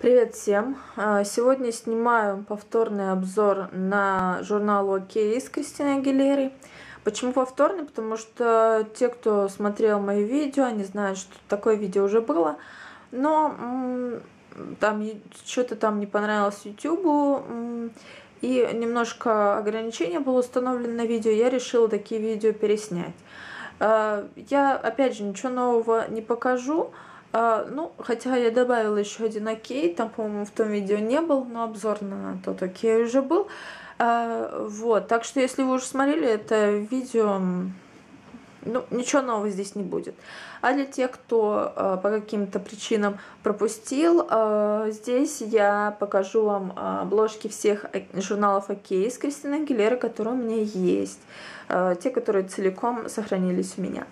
Привет всем! А, сегодня снимаю повторный обзор на журнал ОК с Кристиной Агилерой. Почему повторный? Потому что те, кто смотрел мои видео, они знают, что такое видео уже было. Но там что-то там не понравилось YouTube, и немножко ограничения было установлено на видео, я решила такие видео переснять. А, я, опять же, ничего нового не покажу, а, ну, хотя я добавила еще один окей, там, по-моему, в том видео не был, но обзор на тот окей уже был. А, вот, так что, если вы уже смотрели это видео, ну, ничего нового здесь не будет. А для тех, кто э, по каким-то причинам пропустил, э, здесь я покажу вам обложки всех журналов «Окей» с Кристиной Агилера, которые у меня есть. Э, те, которые целиком сохранились у меня.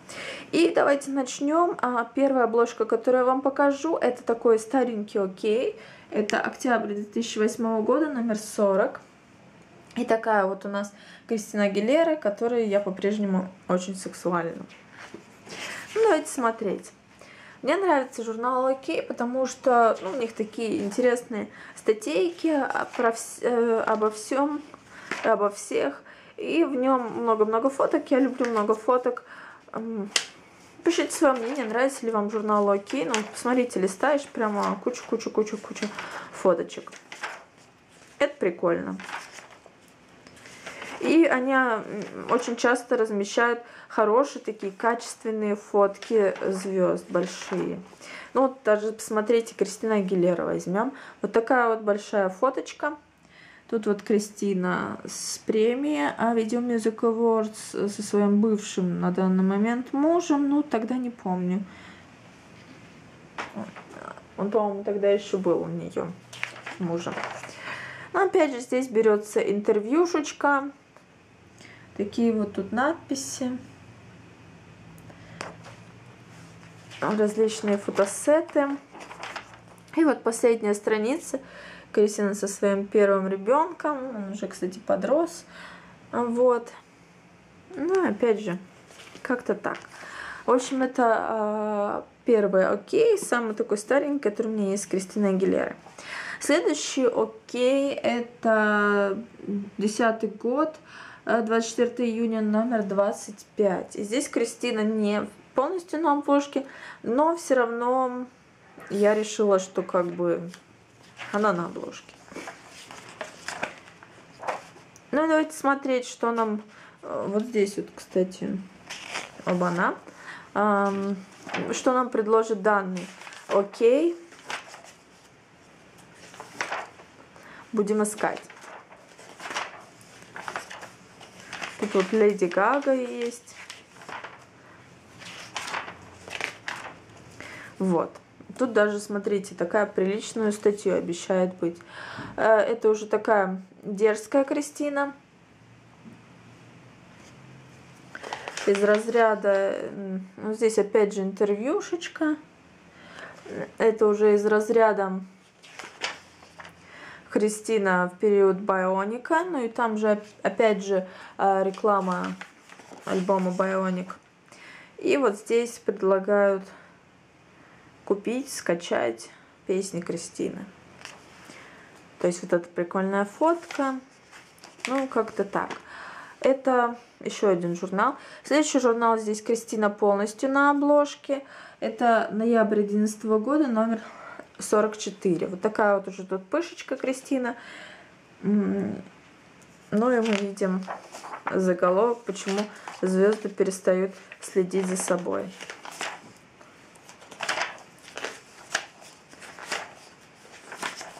И давайте начнем. А, первая обложка, которую я вам покажу, это такой старенький «Окей». Это октябрь 2008 года, номер 40. И такая вот у нас Кристина Агилера, которой я по-прежнему очень сексуальна. Ну, давайте смотреть. Мне нравится журнал «Окей», потому что ну, у них такие интересные статейки про вс э, обо всем, обо всех. И в нем много-много фоток. Я люблю много фоток. Пишите свое мнение, нравится ли вам журнал «Окей». Ну, посмотрите, листаешь прямо кучу-кучу-кучу-кучу фоточек. Это прикольно. И они очень часто размещают хорошие такие качественные фотки звезд большие. Ну вот даже посмотрите, Кристина Агилера возьмем. Вот такая вот большая фоточка. Тут вот Кристина с премии а Video Music Awards со своим бывшим на данный момент мужем. Ну, тогда не помню. Он, по-моему, тогда еще был у нее мужем. Но ну, опять же, здесь берется интервьюшечка. Такие вот тут надписи. Различные фотосеты. И вот последняя страница. Кристина со своим первым ребенком. Он уже, кстати, подрос. Вот. Ну, опять же, как-то так. В общем, это э, первый окей, самый такой старенький, который у меня есть с Кристиной. Следующий окей, это десятый год, 24 э, июня, номер 25. И здесь Кристина не полностью на обложке, но все равно я решила, что как бы она на обложке. Ну, давайте смотреть, что нам... Э, вот здесь вот, кстати, оба-на. Что нам предложит данный. Окей. Будем искать. Тут вот Леди Гага есть. Вот. Тут даже, смотрите, такая приличную статью обещает быть. Э, это уже такая дерзкая Кристина. Из разряда, ну, здесь опять же интервьюшечка. Это уже из разряда Кристина в период Байоника. Ну и там же опять же э, реклама альбома Байоник. И вот здесь предлагают купить, скачать песни Кристины. То есть вот эта прикольная фотка. Ну, как-то так. Это еще один журнал. Следующий журнал здесь Кристина полностью на обложке. Это ноябрь 2011 года, номер 44. Вот такая вот уже тут пышечка Кристина. Ну и мы видим заголовок, почему звезды перестают следить за собой.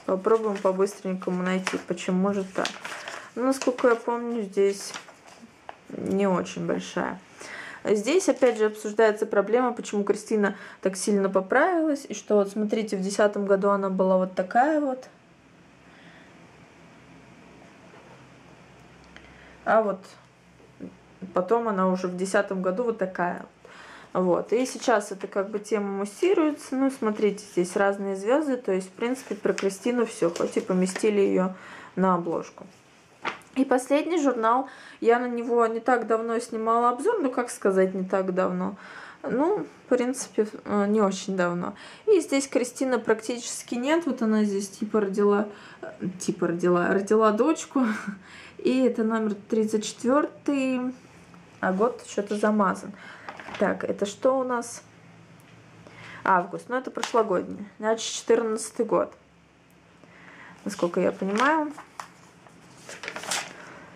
Попробуем по-быстренькому найти, почему же так. Ну, насколько я помню, здесь не очень большая. Здесь, опять же, обсуждается проблема, почему Кристина так сильно поправилась. И что, вот смотрите, в 2010 году она была вот такая вот. А вот потом она уже в 2010 году вот такая. Вот. И сейчас это как бы тема муссируется. Ну, смотрите, здесь разные звезды. То есть, в принципе, про Кристину все. Хоть и поместили ее на обложку. И последний журнал, я на него не так давно снимала обзор, ну как сказать не так давно. Ну, в принципе, э, не очень давно. И здесь Кристины практически нет. Вот она здесь типа родила, э, типа родила, родила дочку. И это номер 34, а год что-то замазан. Так, это что у нас? Август. Ну, это прошлогодний. Значит, 14 год. Насколько я понимаю.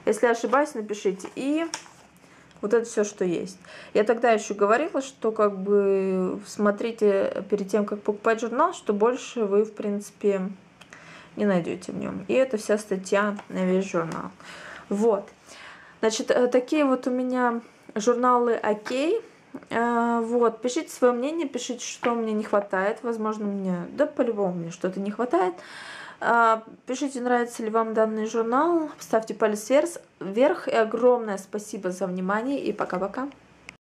Если ошибаюсь, напишите. И вот это все, что есть. Я тогда еще говорила, что как бы смотрите перед тем, как покупать журнал, что больше вы, в принципе, не найдете в нем. И это вся статья на весь журнал. Вот. Значит, э, такие вот у меня журналы «Окей». Э, вот, пишите свое мнение, пишите, что мне не хватает. Возможно, мне, да, по-любому мне что-то не хватает. Э, пишите, нравится ли вам данный журнал. Ставьте палец вверх. И огромное спасибо за внимание. И пока-пока.